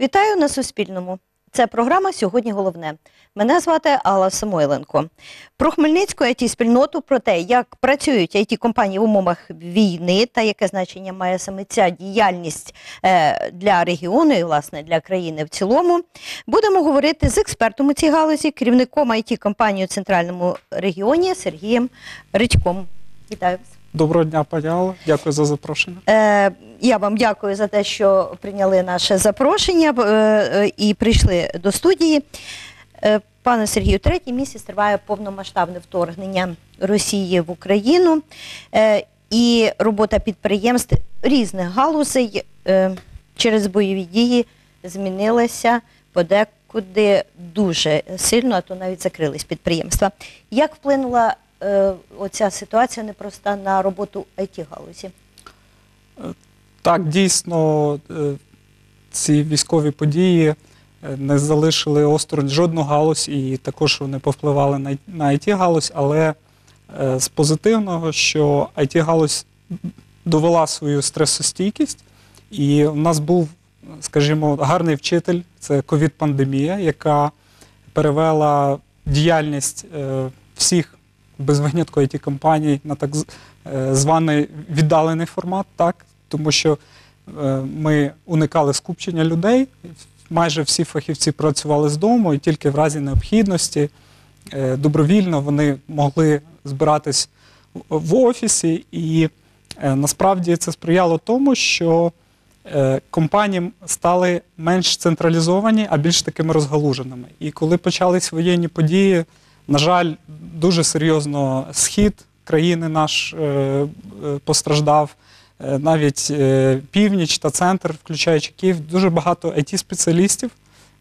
Вітаю на Суспільному. Це програма Сьогодні головне. Мене звати Алла Самойленко. Про Хмельницьку it спільноту про те, як працюють it компанії в умовах війни та яке значення має саме ця діяльність е, для регіону і власне для країни в цілому. Будемо говорити з експертом у цій галузі, керівником it компанії у центральному регіоні Сергієм Ричком. Вітаю вас. Доброго дня, пані Алла. Дякую за запрошення. Е, я вам дякую за те, що прийняли наше запрошення е, е, і прийшли до студії. Пане Сергію, третій місяць триває повномасштабне вторгнення Росії в Україну і робота підприємств різних галузей через бойові дії змінилася подекуди дуже сильно, а то навіть закрились підприємства. Як вплинула оця ситуація непроста на роботу it галузі? Так, дійсно, е, ці військові події е, не залишили осторонь жодну галузь, і також вони повпливали на, it галузь, але е, з позитивного, що it галузь довела свою стресостійкість, і в нас був, скажімо, гарний вчитель, це ковід-пандемія, яка перевела діяльність е, всіх без винятку it компаній на так е, званий віддалений формат, так тому що е, ми уникали скупчення людей. Майже всі фахівці працювали з дому, і тільки в разі необхідності е, добровільно вони могли збиратись в- офісі. І насправді це сприяло тому, що компанії стали менш централізовані, а більш такими розгалуженими. І коли почались воєнні події, на жаль, дуже серйозно схід країни наш е, е, постраждав. Е, Навіть північ та центр, включаючи Київ, дуже багато it спеціалістів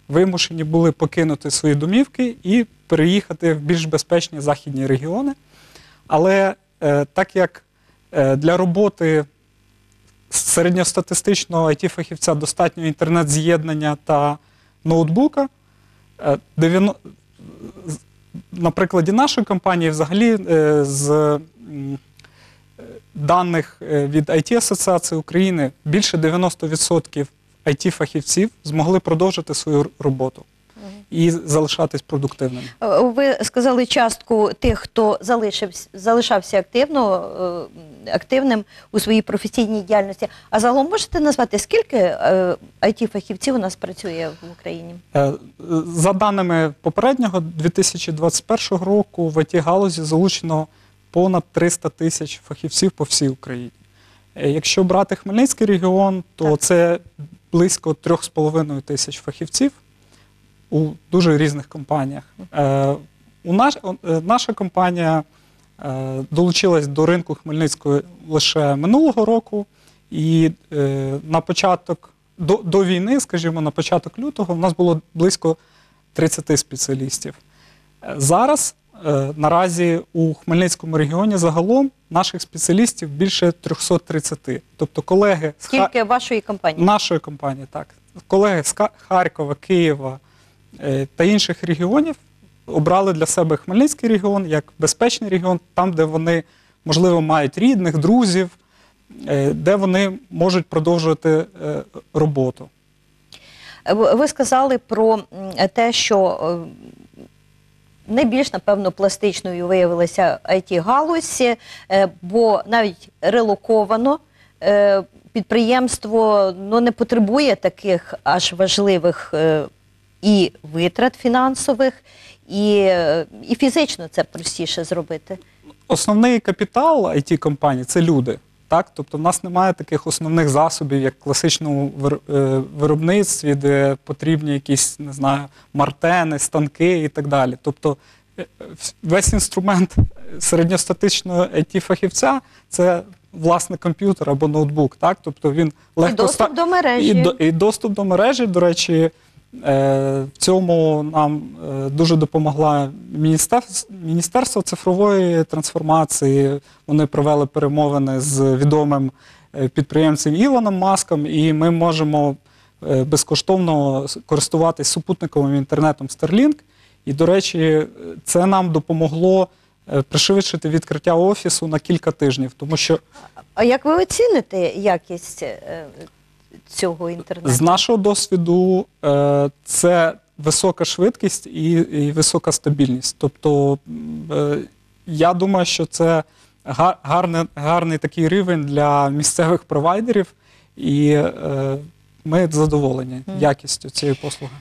вимушені були покинути свої домівки і переїхати в більш безпечні західні регіони. Але так як для роботи середньостатистичного it фахівця достатньо інтернет-з'єднання та ноутбука, е, 90 з- на прикладі нашої компанії, взагалі, е, з даних е, від it Асоціації України, більше 90% it фахівців змогли продовжити свою роботу і залишатись продуктивними. Е, Ви сказали частку тих, хто залишився, залишався активно, е, активним у своїй професійній діяльності. А загалом можете назвати, скільки it фахівців у нас працює в Україні? Е, За даними попереднього 2021 року в it галузі залучено понад 300 тисяч фахівців по всій Україні. Е, Якщо брати Хмельницький регіон, то Так. це близько 3,5 тисяч фахівців у дуже різних компаніях. Е, У наш, е, наша компанія е, долучилась до ринку Хмельницької лише минулого року, і е, на початок до, до війни, скажімо, на початок лютого, у нас було близько 30 спеціалістів. Е, Зараз е, наразі у Хмельницькому регіоні загалом наших спеціалістів більше 330. Тобто колеги з Ха- Скільки вашої компанії? нашої компанії, так. Колеги з Ка- Харкова, Києва та інших регіонів обрали для себе Хмельницький регіон як безпечний регіон, там, де вони, можливо, мають рідних, друзів, е, де вони можуть продовжувати е, роботу. Е, Ви сказали про те, що е, найбільш, напевно, пластичною виявилася it галузь бо навіть релоковано е, підприємство ну, не потребує таких аж важливих е, і витрат фінансових, і, і фізично це простіше зробити. Основний капітал it компанії це люди. Так? Тобто в нас немає таких основних засобів, як в класичному е, виробництві, де потрібні якісь, не знаю, мартени, станки і так далі. Тобто е, весь інструмент середньостатичного it фахівця це власне комп'ютер або ноутбук. Так? Тобто він легко і доступ ста- до мережі. і, до- і доступ до мережі, до речі, в цьому нам е, дуже допомогла Міністерство, цифрової трансформації. Вони провели перемовини з відомим е, підприємцем Ілоном Маском, і ми можемо е, безкоштовно користуватись супутниковим інтернетом Starlink. І, до речі, е, це нам допомогло е, пришвидшити відкриття офісу на кілька тижнів, тому що А як ви оціните якість е, цього інтернету? З нашого досвіду е, це висока швидкість і, висока стабільність. Тобто, е, я думаю, що це гарний, гарний такий рівень для місцевих провайдерів, і е, ми задоволені якістю цієї послуги.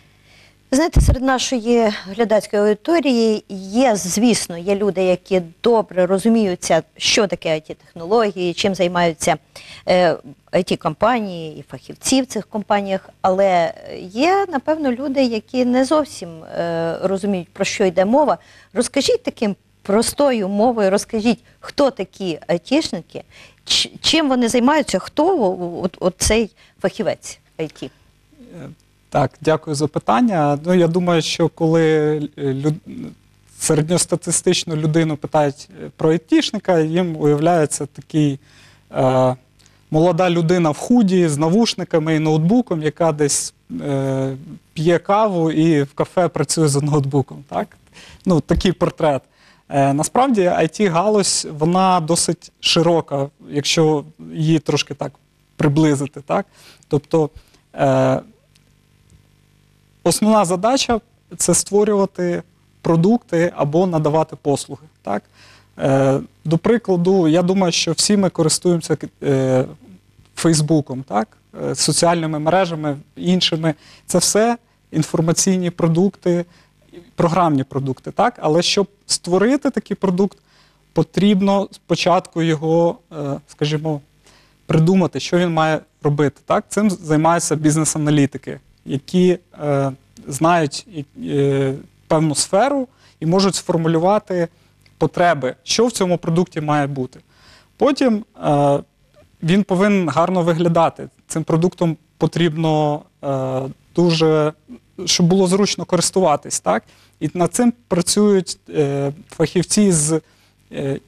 Знаєте, серед нашої глядацької аудиторії є, звісно, є люди, які добре розуміються, що таке it технології чим займаються е, it компанії і фахівці в цих компаніях. Але є, напевно, люди, які не зовсім е, розуміють, про що йде мова. Розкажіть таким простою мовою, розкажіть, хто такі айтішники, чим вони займаються, хто от цей фахівець IT. Так, дякую за питання. Ну, я думаю, що коли е, люд... середньостатистичну людину питають е, про айтішника, їм уявляється такий е, молода людина в худі з навушниками і ноутбуком, яка десь е, п'є каву і в кафе працює за ноутбуком. Так? Ну, такий портрет. Е, насправді it галузь вона досить широка, якщо її трошки так приблизити. Так? Тобто е, основна задача це створювати продукти або надавати послуги. Так? Е, до прикладу, я думаю, що всі ми користуємося е, Фейсбуком, так? е, соціальними мережами, іншими. Це все інформаційні продукти, програмні продукти. Так? Але щоб створити такий продукт, потрібно спочатку його, е, скажімо, придумати, що він має робити. Так? Цим займаються бізнес-аналітики, які е, знають е, певну сферу і можуть сформулювати потреби, що в цьому продукті має бути. Потім е, він повинен гарно виглядати. Цим продуктом потрібно е, дуже, щоб було зручно користуватись. Так? І над цим працюють е, фахівці з е,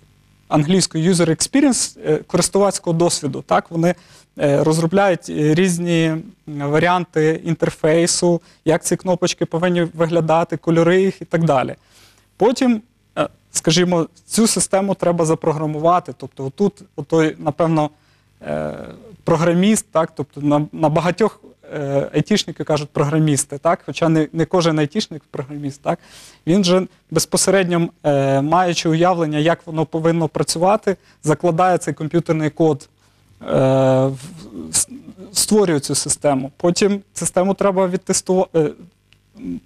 англійською user experience, е, користувацького досвіду. Так? Вони розробляють е, різні варіанти інтерфейсу, як ці кнопочки повинні виглядати, кольори їх і так далі. Потім, е, скажімо, цю систему треба запрограмувати. Тобто, отут, отой, напевно, е, програміст, так, тобто на, на багатьох е, айтішники кажуть програмісти, так, хоча не, не кожен айтішник програміст, так, він же безпосередньо, е, маючи уявлення, як воно повинно працювати, закладає цей комп'ютерний код, е, створює цю систему. Потім систему треба відтестувати,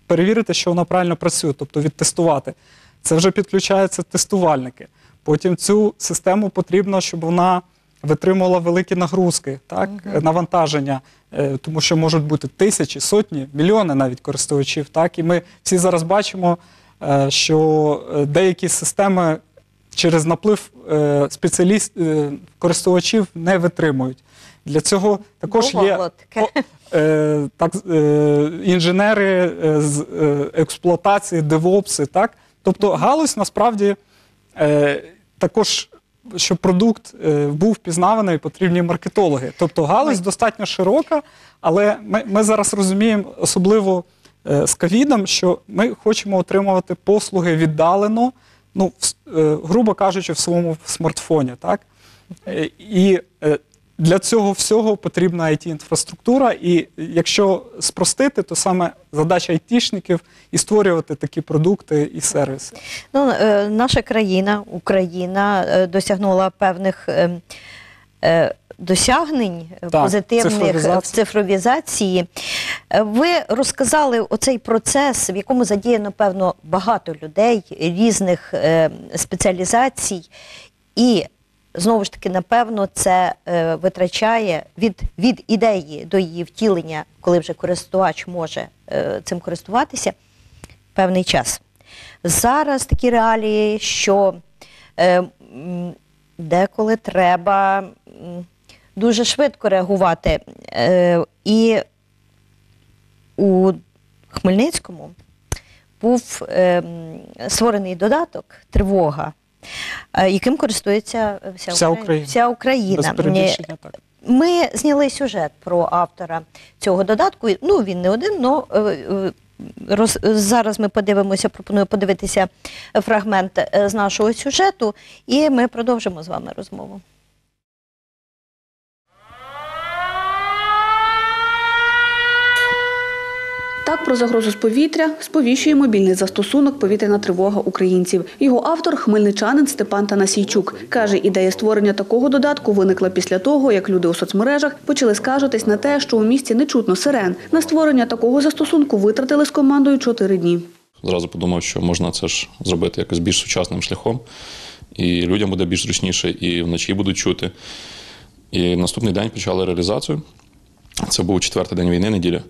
перевірити, що вона правильно працює, тобто відтестувати. Це вже підключаються тестувальники. Потім цю систему потрібно, щоб вона витримувала великі нагрузки, так, навантаження, е, тому що можуть бути тисячі, сотні, мільйони навіть користувачів. Так, і ми всі зараз бачимо, е, що е, деякі системи через наплив е, спеціаліст, е, користувачів не витримують. Для цього також є о, е, так, е, інженери е, з е, експлуатації, девопси. Так? Тобто галузь насправді е, також, щоб продукт е, був впізнаваний, потрібні маркетологи. Тобто галузь достатньо широка, але ми, ми зараз розуміємо, особливо е, з ковідом, що ми хочемо отримувати послуги віддалено, ну, е, грубо кажучи, в своєму смартфоні. Так? Е, І е, для цього всього потрібна IT-інфраструктура, і якщо спростити, то саме задача айтішників і створювати такі продукти і сервіси. Ну, наша країна, Україна, досягнула певних е, е, досягнень е, Так, позитивних в цифровізації. Е, Ви розказали оцей процес, в якому задіяно, певно, багато людей різних е, спеціалізацій. І знову ж таки, напевно, це е, витрачає від, від ідеї до її втілення, коли вже користувач може е, цим користуватися, певний час. Зараз такі реалії, що е, деколи треба дуже швидко реагувати. Е, і у Хмельницькому був е, створений додаток Тривога, е, яким користується вся, Вся Україна. Вся Україна. Без так. Ми зняли сюжет про автора цього додатку. Ну, він не один, але роз, зараз ми подивимося, пропоную подивитися фрагмент е, з нашого сюжету, і ми продовжимо з вами розмову. Так про загрозу з повітря сповіщує мобільний застосунок Повітряна тривога українців. Його автор хмельничанин Степан Танасійчук каже, ідея створення такого додатку виникла після того, як люди у соцмережах почали скаржитись на те, що у місті не чутно сирен. На створення такого застосунку витратили з командою чотири дні. Зразу подумав, що можна це ж зробити якось більш сучасним шляхом, і людям буде більш зручніше, і вночі будуть чути. І наступний день почали реалізацію. Це був четвертий день війни, неділя.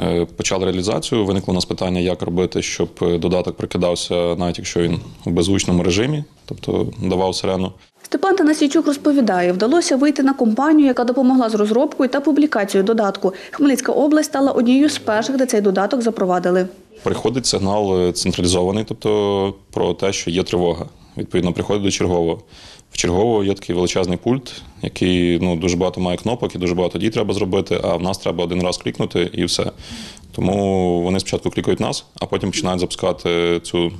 Е, Почали реалізацію. Виникло у нас питання, як робити, щоб е, додаток прикидався, навіть якщо він у беззвучному режимі, тобто давав сирену. Степан Танасійчук розповідає, вдалося вийти на компанію, яка допомогла з розробкою та публікацією додатку. Хмельницька область стала однією з перших, де цей додаток запровадили. Приходить сигнал е, централізований, тобто про те, що є тривога. Відповідно, приходить до чергового. В чергового є такий величезний пульт, який ну, дуже багато має кнопок і дуже багато дій треба зробити, а в нас треба один раз клікнути і все. Тому вони спочатку клікають нас, а потім починають запускати цю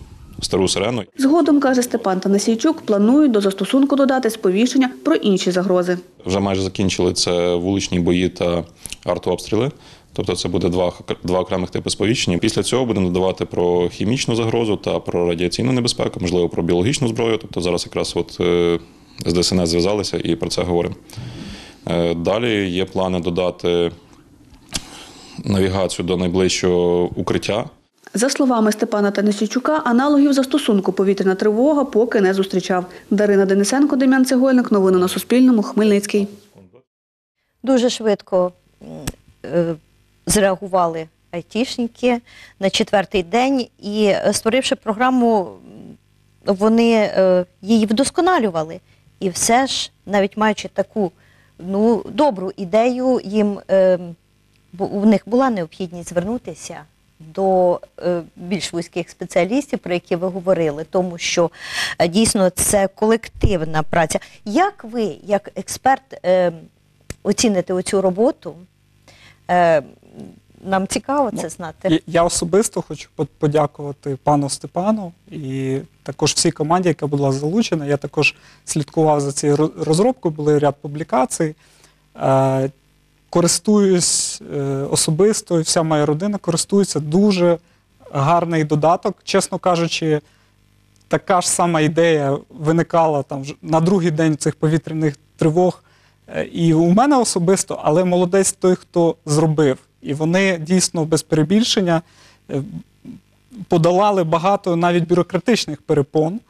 стару сирену. Згодом, каже Степан Танасійчук, планують до застосунку додати сповіщення про інші загрози. Вже майже закінчили це вуличні бої та артообстріли. Тобто це буде два, два окремих типи сповіщення. Після цього будемо додавати про хімічну загрозу та про радіаційну небезпеку, можливо, про біологічну зброю. Тобто зараз якраз от е, з ДСНС зв'язалися і про це говоримо. Е, Далі є плани додати навігацію до найближчого укриття. За словами Степана Танасійчука, аналогів застосунку повітряна тривога поки не зустрічав. Дарина Денисенко, Дем'ян Цегольник. Новини на Суспільному. Хмельницький. Дуже швидко е, зреагували айтішники на четвертий день і, е, створивши програму, вони е, її вдосконалювали. І все ж, навіть маючи таку ну, добру ідею, їм е, у них була необхідність звернутися до більш вузьких спеціалістів, про які ви говорили, тому що дійсно це колективна праця. Як ви, як експерт, оціните оцю роботу? Нам цікаво це знати. Я- Я особисто хочу по- подякувати пану Степану і також всій команді, яка була залучена. Я також слідкував за цією розробкою, були ряд публікацій. Е, Користуюсь е, особисто, і вся моя родина користується дуже гарний додаток. Чесно кажучи, така ж сама ідея виникала там на другий день цих повітряних тривог. Е, І у мене особисто, але молодець той, хто зробив. І вони дійсно без перебільшення е, подолали багато навіть бюрократичних перепон,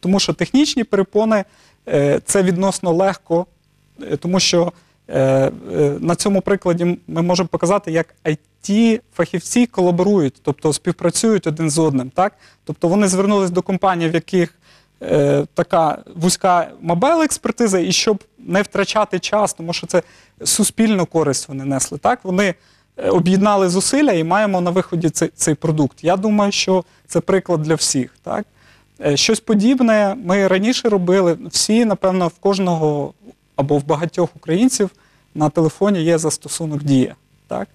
тому що технічні перепони е, це відносно легко, е, тому що на цьому прикладі ми можемо показати, як it фахівці колаборують, тобто співпрацюють один з одним. Так? Тобто вони звернулись до компаній, в яких така вузька мобайл експертиза, і щоб не втрачати час, тому що це суспільну користь вони несли. Так? Вони об'єднали зусилля і маємо на виході цей, цей продукт. Я думаю, що це приклад для всіх. Так? Е, Щось подібне ми раніше робили. Всі, напевно, в кожного або в багатьох українців на телефоні є застосунок Дія. Так?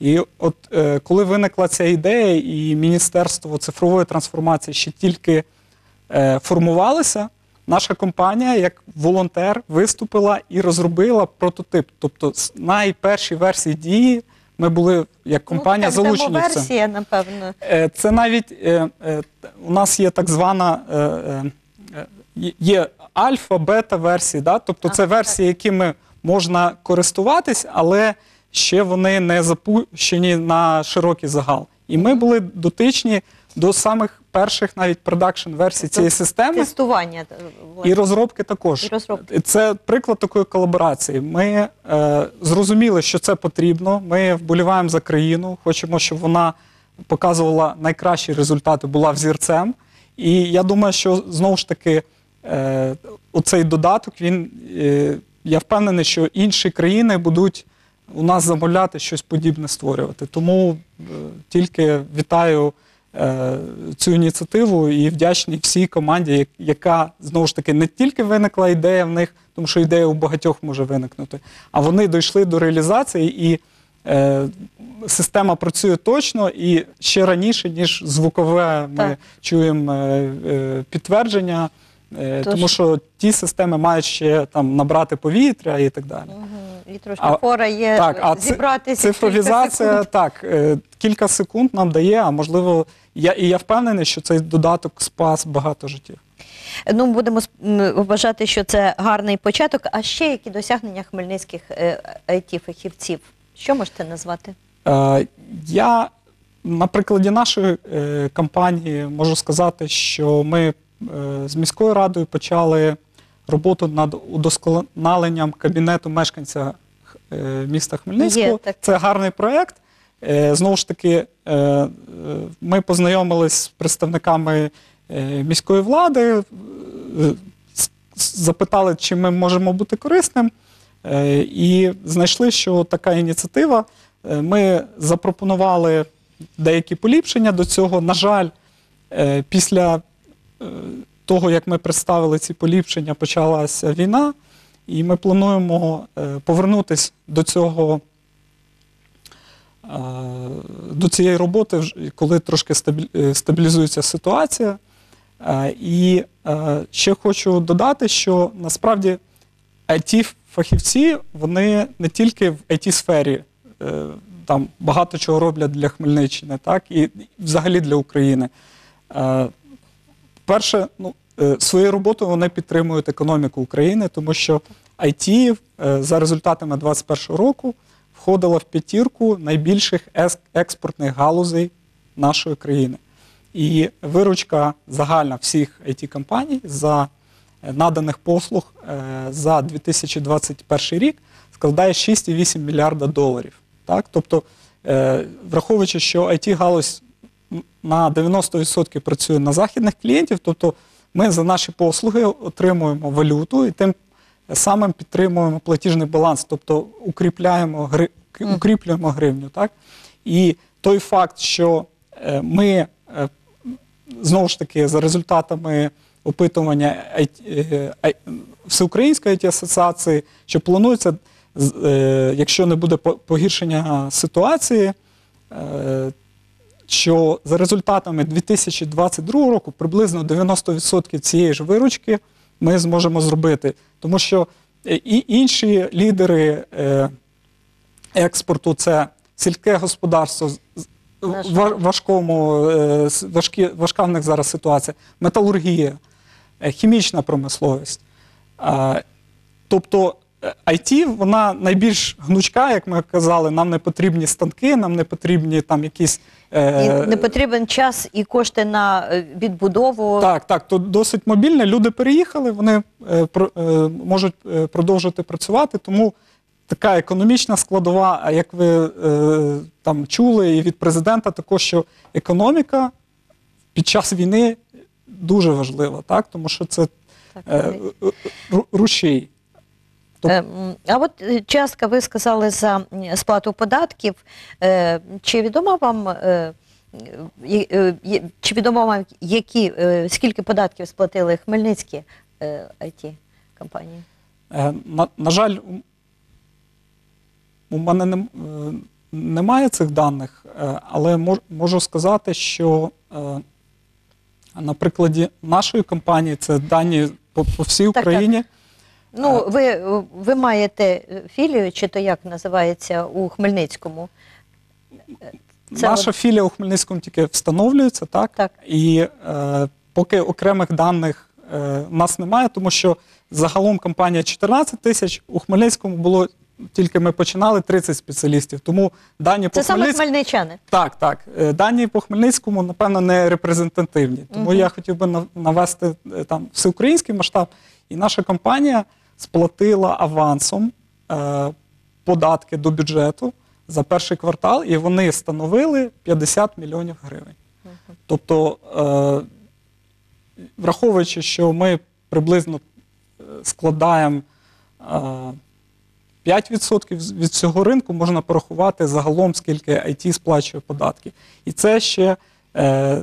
І от е, коли виникла ця ідея, і Міністерство цифрової трансформації ще тільки е, формувалося, наша компанія, як волонтер, виступила і розробила прототип. Тобто, з найпершій версії дії ми були як компанія ну, так, залучені це. версія, напевно. Е, Це навіть е, е, у нас є так звана є- альфа, бета версії, да? тобто це Ага, версії, якими можна користуватись, але ще вони не запущені на широкий загал. І ми були дотичні до самих перших навіть продакшн версій цієї системи. Тестування. е, власне. І розробки також. І розробки. Це приклад такої колаборації. Ми е, зрозуміли, що це потрібно. Ми вболіваємо за країну, хочемо, щоб вона показувала найкращі результати, була взірцем. І я думаю, що знову ж таки е, оцей додаток, він, е, я впевнений, що інші країни будуть у нас замовляти щось подібне створювати. Тому е, тільки вітаю цю ініціативу і вдячний всій команді, яка знову ж таки не тільки виникла ідея в них, тому що ідея у багатьох може виникнути, а вони дійшли до реалізації і. Е, Система працює точно і ще раніше, ніж звукове ми Так. чуємо е, е, підтвердження, е, Тож- тому що ті системи мають ще там набрати повітря і так далі. І трошки А- фора є Так, зібратися. цифровізація, кілька секунд. так, е, кілька секунд нам дає, а можливо, я, і я впевнений, що цей додаток спас багато життів. Ну, будемо вважати, що це гарний початок. А ще які досягнення хмельницьких it фахівців Що можете назвати? Е, Я на прикладі нашої е, компанії можу сказати, що ми е, з міською радою почали роботу над удосконаленням кабінету мешканця е, міста Хмельницького. Є таке. Це гарний проєкт. Е, Знову ж таки, е, е, ми познайомились з представниками міської влади, запитали, чи ми можемо бути корисним. І знайшли, що така ініціатива. Ми запропонували деякі поліпшення до цього. На жаль, після того, як ми представили ці поліпшення, почалася війна, і ми плануємо повернутися до цього. До цієї роботи, коли трошки е, стабілізується ситуація. Е, І е, ще хочу додати, що насправді it фахівці вони не тільки в it сфері там багато чого роблять для Хмельниччини, так і взагалі для України. Перше, ну, своєю роботою вони підтримують економіку України, тому що IT за результатами 2021 року входила в п'ятірку найбільших експортних галузей нашої країни. І виручка загальна всіх it компаній за е, наданих послуг е, за 2021 рік складає 6,8 мільярда доларів. Так? Тобто, е, враховуючи, що it галузь на 90% працює на західних клієнтів, тобто ми за наші послуги отримуємо валюту і тим самим підтримуємо платіжний баланс, тобто укріпляємо, укріплюємо гривню. Так? І той факт, що е, ми е, знову ж таки за результатами опитування е, Всеукраїнської it асоціації, що планується, якщо не буде погіршення ситуації, що за результатами 2022 року приблизно 90% цієї ж виручки ми зможемо зробити. Тому що і інші лідери експорту це сільське господарство, важкому, е, важкі, важка в них зараз ситуація, металургія, е, хімічна промисловість. Е, Тобто е, IT, вона найбільш гнучка, як ми казали, нам не потрібні станки, нам не потрібні там якісь. е, І не потрібен час і кошти на е, відбудову. Так, так, то досить мобільне. Люди переїхали, вони е, е, можуть е, продовжити працювати, тому така економічна складова, а як ви е, там чули і від президента, також що економіка під час війни дуже важлива, так? тому що це е, рушій. Тоб- Е, м, А от е, частка ви сказали за сплату податків. Е, Чи відомо вам, е, чи відомо вам, які, скільки податків сплатили хмельницькі it компанії? На, на жаль, у- мене не, е, немає цих даних, е, але мож, можу сказати, що е, на прикладі нашої компанії це дані по, по всій так. Україні. Ну, ви, ви маєте філію, чи то як називається у Хмельницькому? Це Наша от- філія у Хмельницькому тільки встановлюється, так? Так. І е, поки окремих даних е, у нас немає, тому що загалом компанія 14 тисяч, у Хмельницькому було тільки ми починали 30 спеціалістів. Тому дані Це по саме Хмельницькому. хмельничани. Так, так. Е, Дані по Хмельницькому, напевно, не репрезентативні. Тому Мгм. я хотів би нав- навести е, там всеукраїнський масштаб. І наша компанія сплатила авансом е, податки до бюджету за перший квартал, і вони становили 50 мільйонів гривень. Тобто, е, враховуючи, що ми приблизно е, складаємо е, 5% від цього ринку, можна порахувати загалом, скільки IT сплачує податки. І це ще е,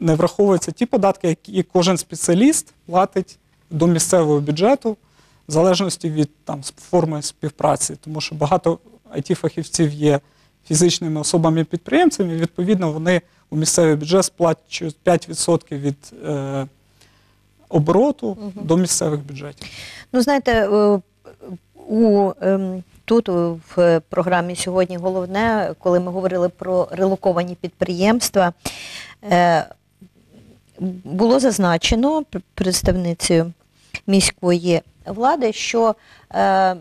не, враховуються ті податки, які кожен спеціаліст платить до місцевого бюджету, в залежності від там, форми співпраці. Тому що багато it фахівців є фізичними особами-підприємцями, і відповідно вони у місцевий бюджет сплачують 5% від е, обороту до місцевих бюджетів. Ну, знаєте, е, у ем, тут в програмі сьогодні головне, коли ми говорили про релоковані підприємства, е, було зазначено представницею міської влади, що е,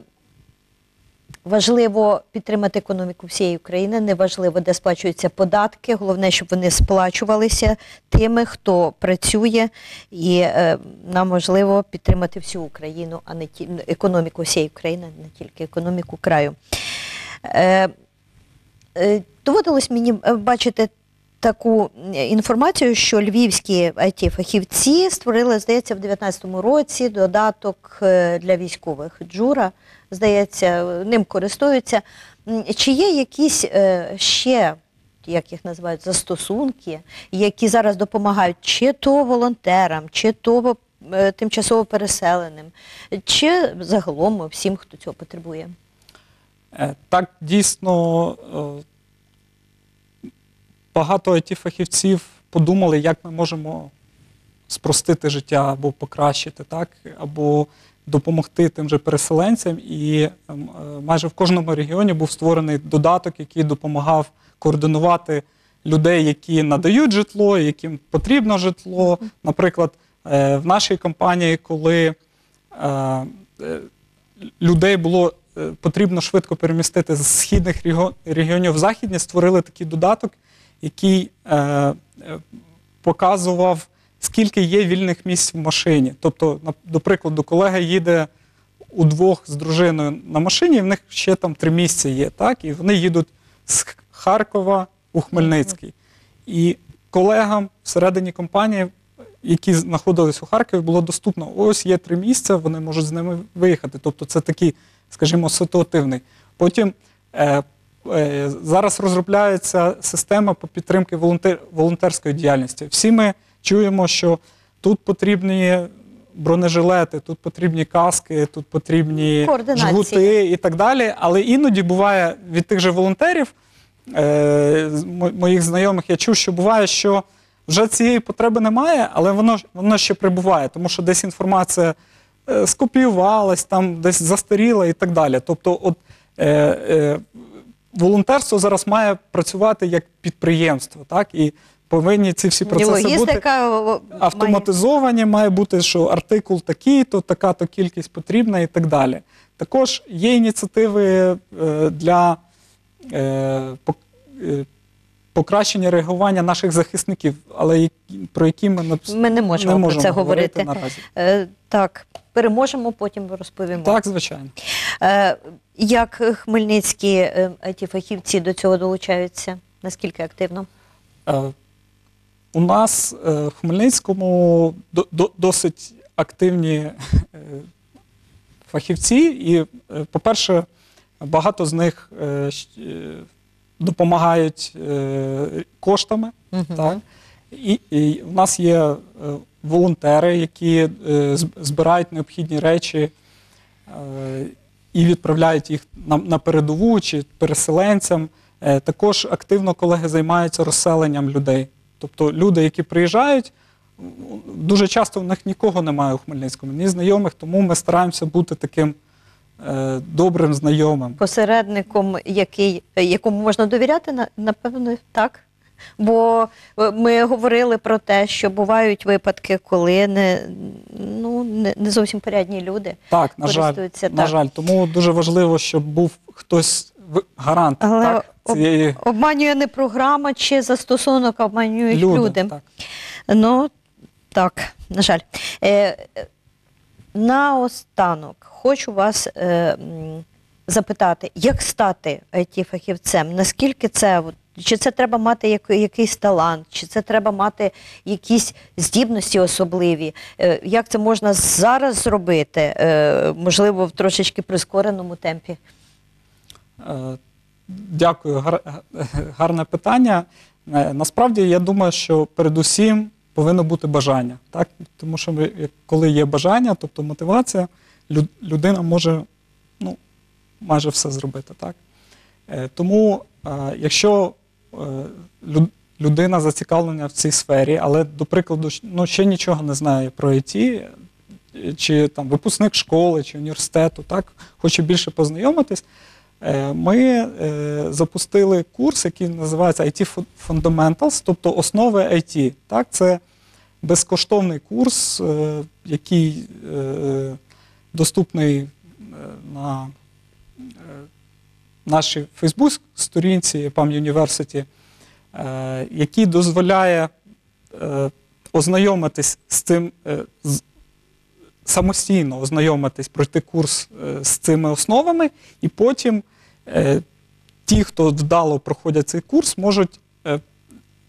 важливо підтримати економіку всієї України, неважливо, де сплачуються податки. Головне, щоб вони сплачувалися тими, хто працює, і е, нам важливо підтримати всю Україну, а не ті, економіку всієї України, не тільки економіку краю. Е, Е, Доводилось мені е, бачити таку е, інформацію, що львівські it фахівці створили, здається, в 2019 році додаток е, для військових. Джура, здається, ним користуються. Чи є якісь е, ще, як їх називають, застосунки, які зараз допомагають чи то волонтерам, чи то е, тимчасово переселеним, чи загалом всім, хто цього потребує? Е, Так, дійсно, е, багато it фахівців подумали, як ми можемо спростити життя або покращити, так, або допомогти тим же переселенцям. І ем, е, майже в кожному регіоні був створений додаток, який допомагав координувати людей, які надають житло, яким потрібно житло. Наприклад, е, в нашій компанії, коли е, людей було потрібно швидко перемістити з східних регіонів в західні, створили такий додаток, який е, е, показував, скільки є вільних місць в машині. Тобто, до прикладу, колега їде удвох з дружиною на машині, і в них ще там три місця є, так? І вони їдуть з Харкова у Хмельницький. І колегам всередині компанії, які знаходились у Харкові, було доступно: ось є три місця, вони можуть з ними виїхати. Тобто це такий, скажімо, ситуативний. Потім е, зараз розробляється система по підтримки волонтер, волонтерської діяльності. Всі ми чуємо, що тут потрібні бронежилети, тут потрібні каски, тут потрібні жгути і так далі. Але іноді буває від тих же волонтерів, е, моїх знайомих, я чув, що буває, що вже цієї потреби немає, але воно, воно ще прибуває, тому що десь інформація е, скопіювалась, там десь застаріла і так далі. Тобто, от, е, е, волонтерство зараз має працювати як підприємство, так? І повинні ці всі процеси бути автоматизовані, має бути, що артикул такий, то така-то кількість потрібна і так далі. Також є ініціативи е, для е, е, покращення реагування наших захисників, але які- про які ми Ми не можемо про це говорити. наразі. Е, так, переможемо, потім розповімо. Так, звичайно. Е, як хмельницькі е, IT-фахівці до цього долучаються? Наскільки активно? Е, У нас е, в Хмельницькому до- до- досить активні е, фахівці, і, е, по-перше, багато з них допомагають е, коштами. Мгм. Так? І, і в нас є е, волонтери, які е, збирають необхідні речі і відправляють їх на, на передову чи переселенцям. Е, також активно колеги займаються розселенням людей. Тобто люди, які приїжджають, дуже часто в них нікого немає у Хмельницькому, ні знайомих, тому ми стараємося бути таким добрим знайомим. Посередником, який, якому можна довіряти, напевно, так. Бо е, ми говорили про те, що бувають випадки, коли не, ну, не, зовсім порядні люди. Так, на жаль, користуються, на жаль. Тому дуже важливо, щоб був хтось гарант Але так, цієї Обманює не програма чи застосунок, обманюють люди. люди. Так. Ну, так, на жаль. Е, е, наостанок хочу вас е, запитати, як стати IT-фахівцем? Наскільки це, чи це треба мати як, якийсь талант, чи це треба мати якісь здібності особливі? Е, як це можна зараз зробити? Е, можливо, в трошечки прискореному темпі? Е, Дякую, гар- гарне питання. Е, Насправді я думаю, що передусім повинно бути бажання. Так? Тому що коли є бажання, тобто мотивація, людина може ну, майже все зробити. Так? Е, Тому, е, якщо е, людина зацікавлена в цій сфері, але, до прикладу, ну, ще нічого не знає про ІТ, чи там, випускник школи чи університету, так, хоче більше познайомитись, Ми запустили курс, який називається IT Fundamentals, тобто основи IT. Так, це безкоштовний курс, е, який е, доступний е, на нашій Фейсбук-сторінці PAM University, який дозволяє ознайомитись з цим самостійно ознайомитись, пройти курс з цими основами, і потім ті, хто вдало проходять цей курс, можуть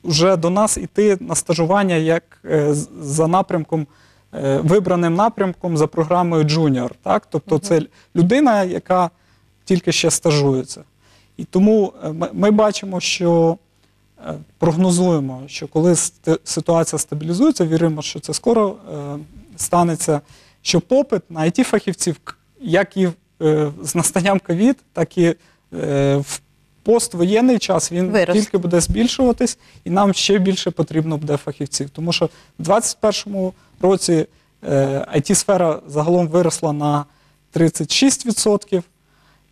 вже до нас йти на стажування як е, за напрямком, е, вибраним напрямком за програмою Junior. Так? Тобто це людина, яка тільки ще стажується. І тому е, ми, бачимо, що прогнозуємо, що коли ситуація стабілізується, віримо, що це скоро станеться, що попит на it фахівців як і з настанням ковід, так і в поствоєнний час він Виросте. тільки буде збільшуватись, і нам ще більше потрібно буде фахівців. Тому що в 2021 році е, IT-сфера загалом виросла на 36%.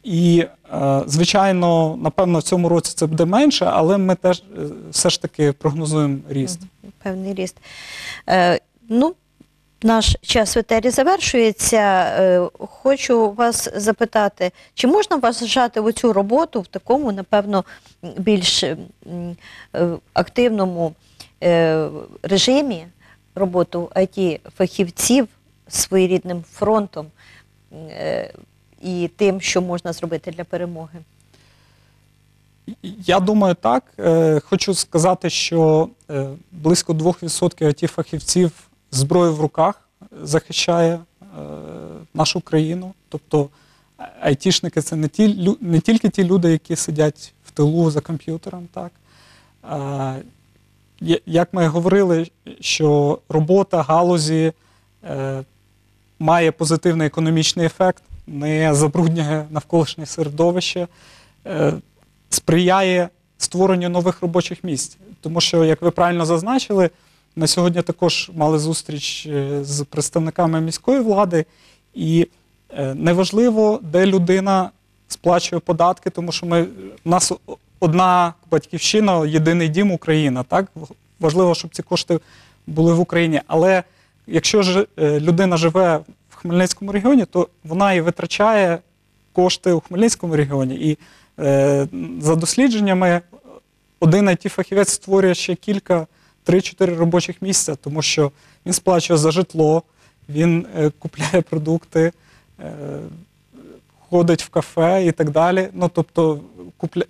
І, е, звичайно, напевно, в цьому році це буде менше, але ми теж е, все ж таки прогнозуємо ріст. певний ріст. Е, ну, наш час в етері завершується. Е, хочу вас запитати, чи можна вважати оцю роботу в такому, напевно, більш е, активному е, режимі роботу IT-фахівців своєрідним фронтом і тим, що можна зробити для перемоги? Я думаю, так. Хочу сказати, що близько 2% it фахівців зброю в руках захищає е, нашу країну. Тобто айтішники це не, ті, не тільки ті люди, які сидять в тилу за комп'ютером. Так. Е, Як ми говорили, що робота галузі е, має позитивний економічний ефект, не забруднює навколишнє середовище. Е, сприяє створенню нових робочих місць. Тому що, як ви правильно зазначили, на сьогодні також мали зустріч е, з представниками міської влади, і е, неважливо, де людина сплачує податки, тому що ми, в нас одна батьківщина, єдиний дім Україна. Так? Важливо, щоб ці кошти були в Україні. Але якщо ж е, людина живе в Хмельницькому регіоні, то вона і витрачає кошти у Хмельницькому регіоні. І за дослідженнями, один it фахівець створює ще кілька, 3-4 робочих місця, тому що він сплачує за житло, він е, купляє продукти, е, ходить в кафе і так далі. Ну, тобто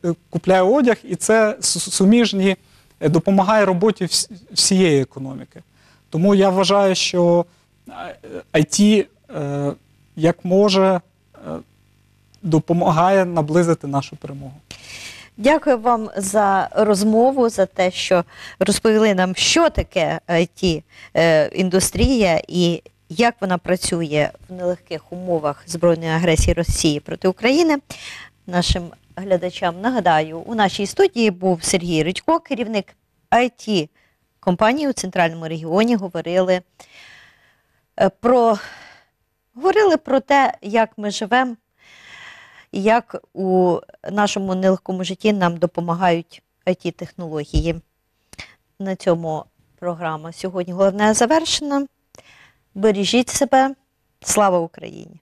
е, купляє одяг, і це суміжні допомагає роботі всієї економіки. Тому я вважаю, що IT як може допомагає наблизити нашу перемогу. Дякую вам за розмову, за те, що розповіли нам, що таке it індустрія і як вона працює в нелегких умовах збройної агресії Росії проти України. Нашим глядачам нагадаю, у нашій студії був Сергій Редько, керівник it компанії у центральному регіоні. Говорили е, про, говорили про те, як ми живемо як у нашому нелегкому житті нам допомагають it технології На цьому програма сьогодні головне завершена. Бережіть себе. Слава Україні!